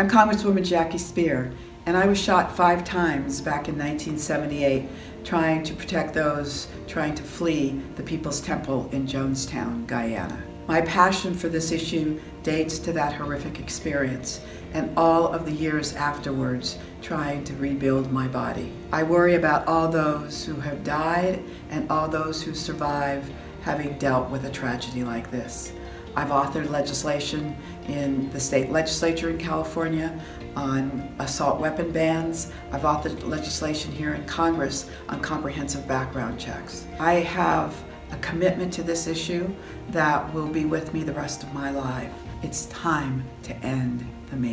I'm Congresswoman Jackie Speier, and I was shot five times back in 1978 trying to protect those trying to flee the People's Temple in Jonestown, Guyana. My passion for this issue dates to that horrific experience and all of the years afterwards trying to rebuild my body. I worry about all those who have died and all those who survive having dealt with a tragedy like this. I've authored legislation in the state legislature in California on assault weapon bans. I've authored legislation here in Congress on comprehensive background checks. I have a commitment to this issue that will be with me the rest of my life. It's time to end the mania.